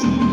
Yes.